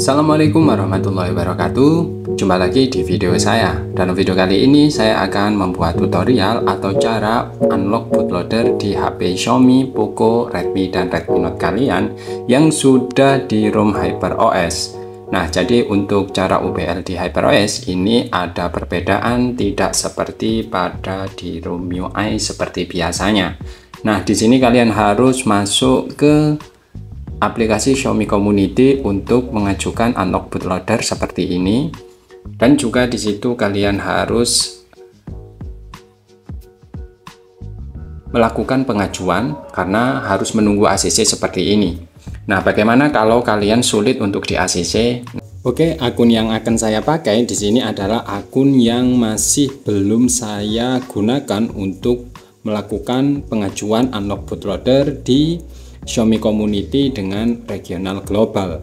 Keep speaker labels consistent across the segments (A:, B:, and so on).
A: Assalamualaikum warahmatullahi wabarakatuh. Jumpa lagi di video saya. Dalam video kali ini saya akan membuat tutorial atau cara unlock bootloader di HP Xiaomi, Poco, Redmi, dan Redmi Note kalian Yang sudah di ROM HyperOS. Nah jadi untuk cara UBL di HyperOS ini ada perbedaan tidak seperti pada di ROM UI seperti biasanya. Nah di sini kalian harus masuk ke aplikasi Xiaomi Community untuk mengajukan unlock bootloader seperti ini. Dan juga di situ kalian harus melakukan pengajuan karena harus menunggu ACC seperti ini. Nah bagaimana kalau kalian sulit untuk di ACC Oke, akun yang akan saya pakai di sini adalah akun yang masih belum saya gunakan untuk melakukan pengajuan unlock bootloader di Xiaomi Community dengan regional global.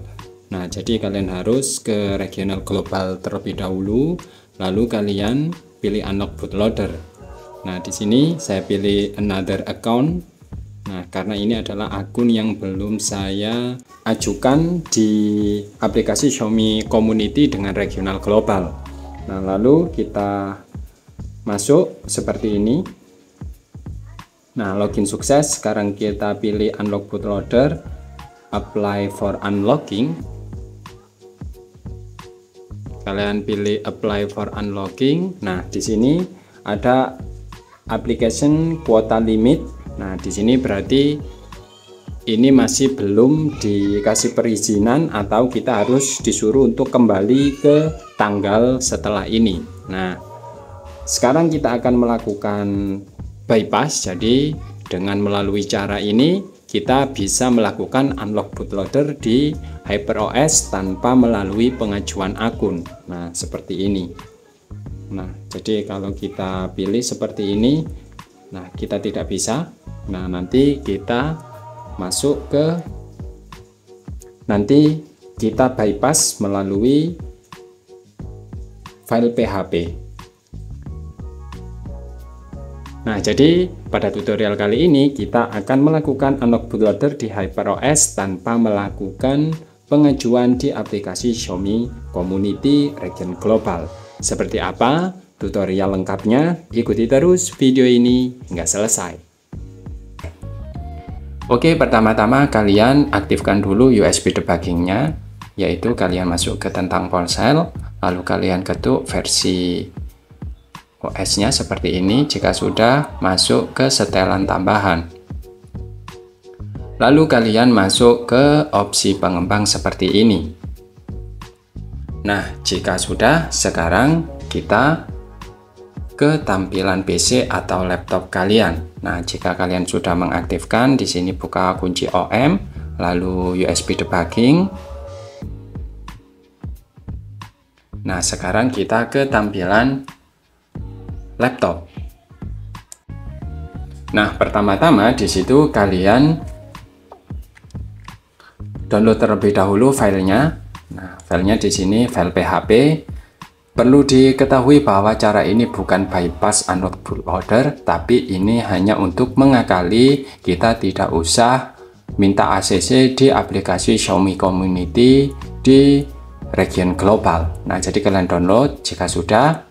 A: Nah, jadi kalian harus ke regional global terlebih dahulu, lalu kalian pilih unlock bootloader. Nah, di sini saya pilih another account. Nah, karena ini adalah akun yang belum saya ajukan di aplikasi Xiaomi Community dengan regional global. Nah, lalu kita masuk seperti ini. Nah, login sukses. Sekarang kita pilih unlock bootloader, apply for unlocking. Kalian pilih apply for unlocking. Nah, di sini ada application kuota limit. Nah, di sini berarti ini masih belum dikasih perizinan atau kita harus disuruh untuk kembali ke tanggal setelah ini. Nah, sekarang kita akan melakukan bypass. Jadi dengan melalui cara ini kita bisa melakukan unlock bootloader di HyperOS tanpa melalui pengajuan akun. Nah seperti ini. Nah jadi kalau kita pilih seperti ini nah kita tidak bisa. Nah nanti kita masuk ke nanti kita bypass melalui file PHP Nah, jadi pada tutorial kali ini kita akan melakukan unlock bootloader di HyperOS tanpa melakukan pengajuan di aplikasi Xiaomi Community Region Global. Seperti apa tutorial lengkapnya? Ikuti terus video ini hingga selesai. Oke, pertama-tama kalian aktifkan dulu USB debuggingnya, yaitu kalian masuk ke tentang ponsel, lalu kalian ketuk versi OS-nya seperti ini jika sudah masuk ke setelan tambahan. Lalu kalian masuk ke opsi pengembang seperti ini. Nah, jika sudah, sekarang kita ke tampilan PC atau laptop kalian. Nah, jika kalian sudah mengaktifkan, di sini buka kunci OM, lalu USB debugging. Nah, sekarang kita ke tampilan laptop. Nah, pertama-tama di situ kalian download terlebih dahulu filenya. Nah, filenya di sini file PHP. Perlu diketahui bahwa cara ini bukan bypass unlock bootloader, tapi ini hanya untuk mengakali kita tidak usah minta ACC di aplikasi Xiaomi Community di region global. Nah, jadi kalian download jika sudah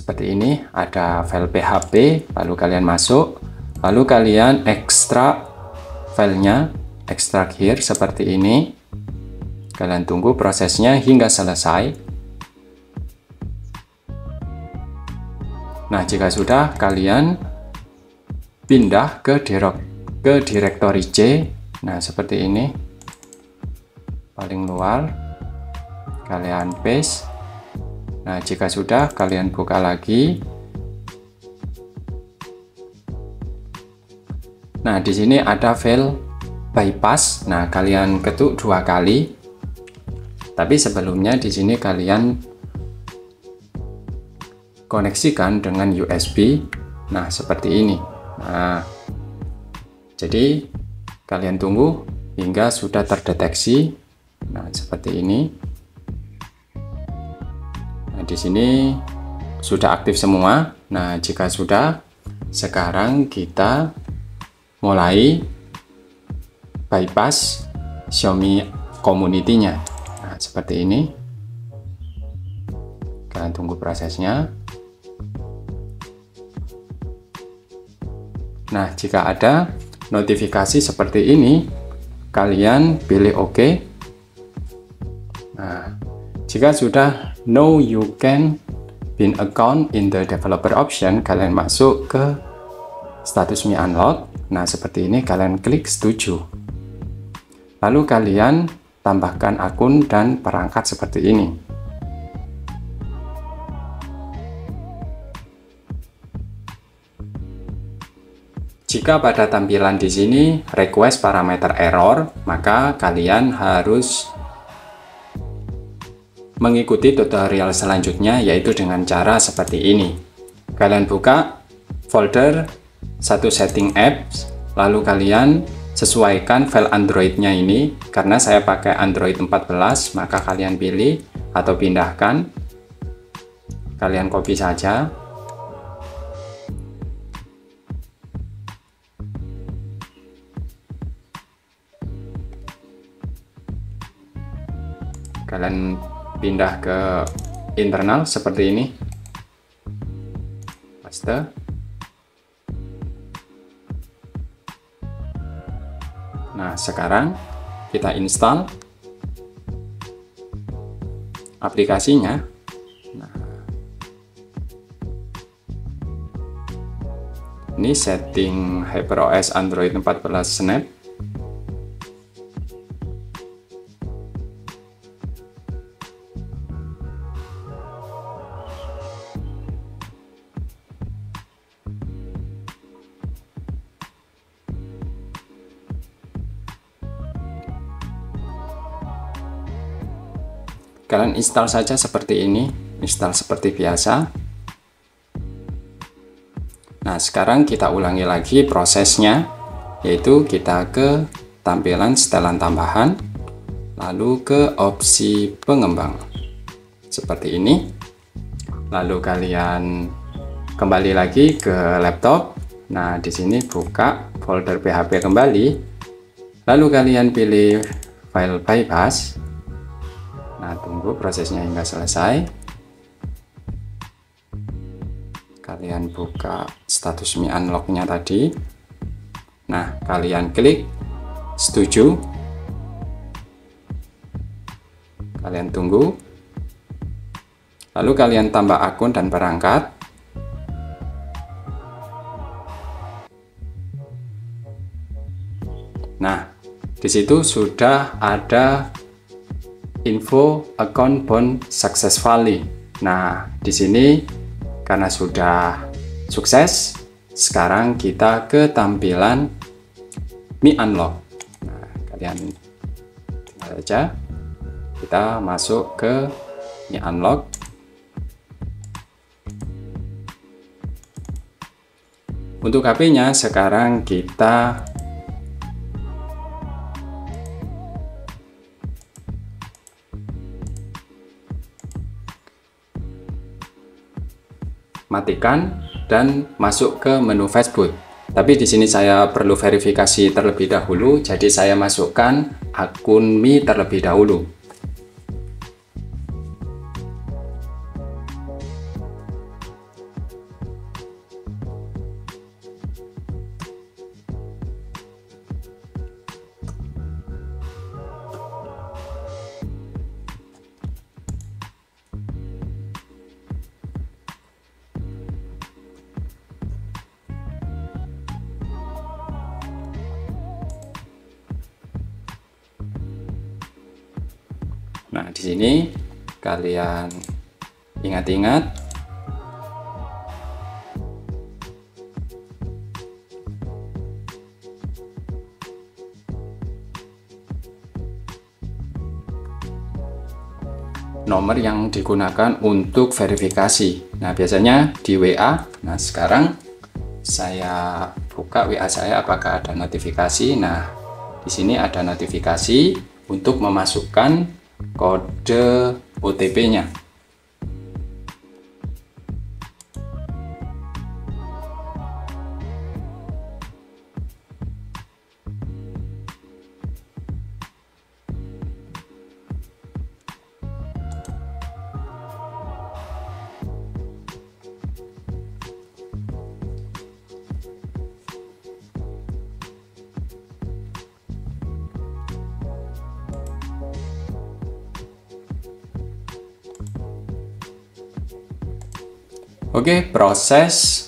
A: seperti ini ada file PHP lalu kalian masuk. Lalu kalian ekstrak filenya ekstrak here seperti ini. Kalian tunggu prosesnya hingga selesai. Nah jika sudah kalian pindah ke direct ke directory C nah seperti ini. Paling luar kalian paste Nah, jika sudah, kalian buka lagi. Nah, di sini ada file bypass. Nah, kalian ketuk dua kali. Tapi sebelumnya di sini kalian koneksikan dengan USB. Nah, seperti ini. Nah, jadi kalian tunggu hingga sudah terdeteksi. Nah, seperti ini di sini sudah aktif semua. Nah, jika sudah, sekarang kita mulai bypass Xiaomi community-nya. Nah, seperti ini. Kalian tunggu prosesnya. Nah, jika ada notifikasi seperti ini, kalian pilih OK. Nah, jika sudah know you can bin account in the developer option, kalian masuk ke status Mi Unlock. Nah, seperti ini kalian klik setuju. Lalu kalian tambahkan akun dan perangkat seperti ini. Jika pada tampilan di sini request parameter error, maka kalian harus mengikuti tutorial selanjutnya yaitu dengan cara seperti ini. Kalian buka folder satu setting apps, lalu kalian sesuaikan file Android-nya ini. Karena saya pakai Android 14, maka kalian pilih atau pindahkan. Kalian copy saja kalian pindah ke internal seperti ini. Paste nah sekarang kita install aplikasinya. Nah, ini setting HyperOS Android 14 Snap kalian install saja seperti ini install seperti biasa. Nah sekarang kita ulangi lagi prosesnya yaitu kita ke tampilan setelan tambahan lalu ke opsi pengembang. Seperti ini. Lalu kalian kembali lagi ke laptop. Nah di sini buka folder PHP kembali. Lalu kalian pilih file bypass Nah, tunggu prosesnya hingga selesai. Kalian buka status Mi Unlock-nya tadi. Nah, kalian klik setuju. Kalian tunggu. Lalu kalian tambah akun dan perangkat. Nah, di situ sudah ada info account bond successfully. Nah, di sini karena sudah sukses, sekarang kita ke tampilan Mi Unlock. Nah, kalian tinggal aja kita masuk ke Mi Unlock. Untuk HP-nya sekarang kita matikan dan masuk ke menu Facebook. Tapi di sini saya perlu verifikasi terlebih dahulu, jadi saya masukkan akun Mi terlebih dahulu. Nah, di sini kalian ingat-ingat nomor yang digunakan untuk verifikasi. Nah, biasanya di WA. Nah, sekarang saya buka WA saya apakah ada notifikasi. Nah, di sini ada notifikasi untuk memasukkan kode OTP-nya. Oke, proses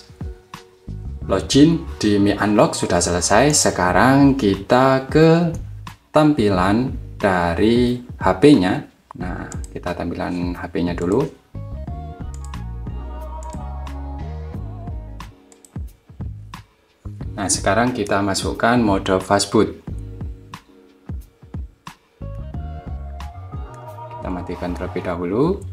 A: login di Mi Unlock sudah selesai. Sekarang kita ke tampilan dari HP-nya. Nah, kita tampilan HP-nya dulu. Nah, sekarang kita masukkan mode fastboot. Kita matikan terlebih dahulu.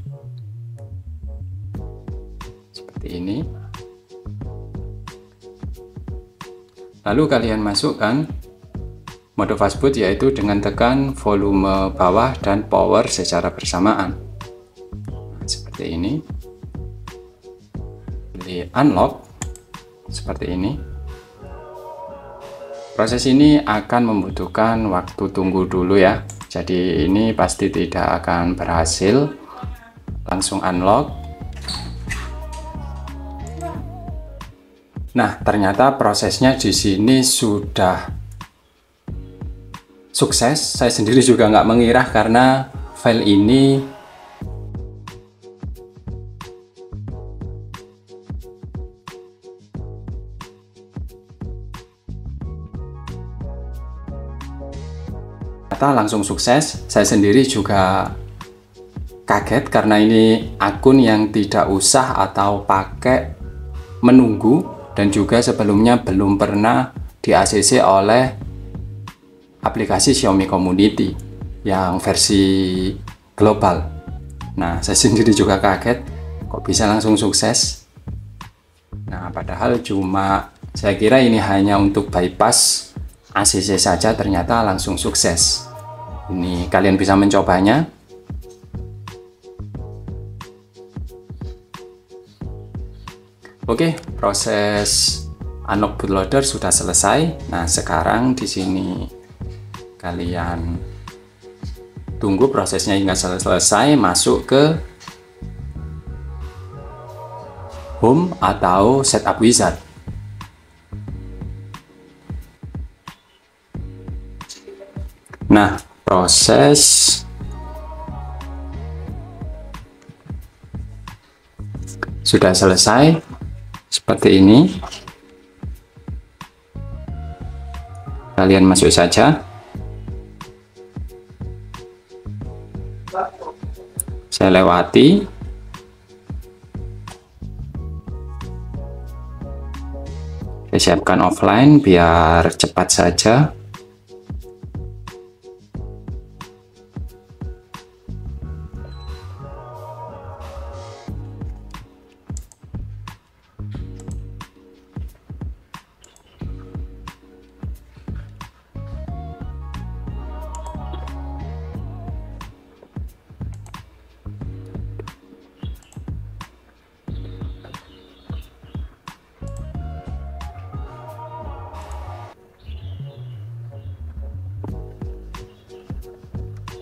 A: Lalu kalian masukkan mode fastboot yaitu dengan tekan volume bawah dan power secara bersamaan. Nah, seperti ini. Pilih unlock seperti ini. Proses ini akan membutuhkan waktu tunggu dulu ya. Jadi ini pasti tidak akan berhasil. Langsung unlock. Nah, ternyata prosesnya di sini sudah sukses. Saya sendiri juga nggak mengira karena file ini ternyata langsung sukses. Saya sendiri juga kaget karena ini akun yang tidak usah atau pakai menunggu dan juga sebelumnya belum pernah di ACC oleh aplikasi Xiaomi Community yang versi global. Nah, saya sendiri juga kaget kok bisa langsung sukses. Nah, padahal cuma saya kira ini hanya untuk bypass ACC saja ternyata langsung sukses. Ini kalian bisa mencobanya. Oke, proses unlock bootloader sudah selesai. Nah, sekarang di sini kalian tunggu prosesnya hingga selesai masuk ke home atau setup wizard. Nah, proses sudah selesai seperti ini. Kalian masuk saja. Saya lewati. Saya siapkan offline biar cepat saja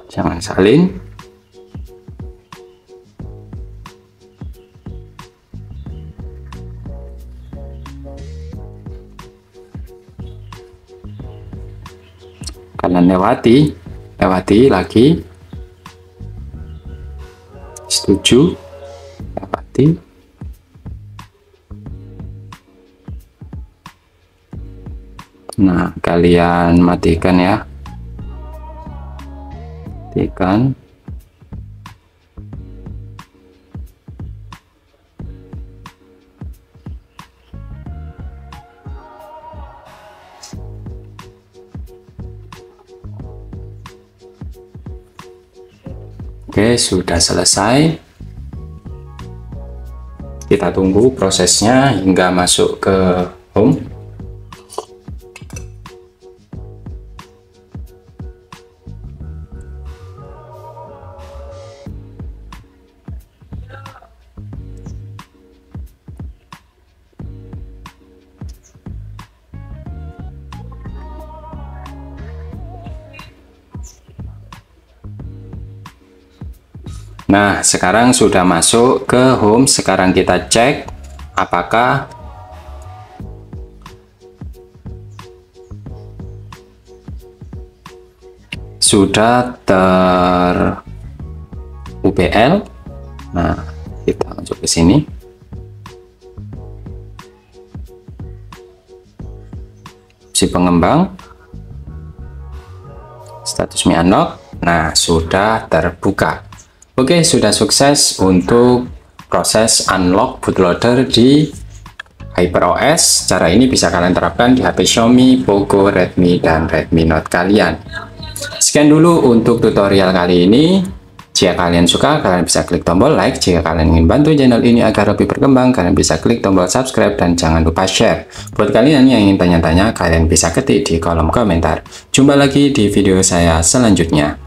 A: jangan salin. Kalian lewati lewati lagi. Setuju lewati. Nah kalian matikan ya perhatikan Oke, sudah selesai. Kita tunggu prosesnya hingga masuk ke home. Nah, sekarang sudah masuk ke home. Sekarang kita cek apakah sudah ter UPL. Nah, kita masuk ke sini. Si pengembang status Mi Unlock. Nah, sudah terbuka oke sudah sukses untuk proses unlock bootloader di HyperOS cara ini bisa kalian terapkan di HP Xiaomi, Poco, Redmi, dan Redmi Note kalian sekian dulu untuk tutorial kali ini jika kalian suka, kalian bisa klik tombol like. Jika kalian ingin bantu channel ini agar lebih berkembang, kalian bisa klik tombol subscribe dan jangan lupa share. Buat kalian yang ingin tanya-tanya, kalian bisa ketik di kolom komentar. Jumpa lagi di video saya selanjutnya.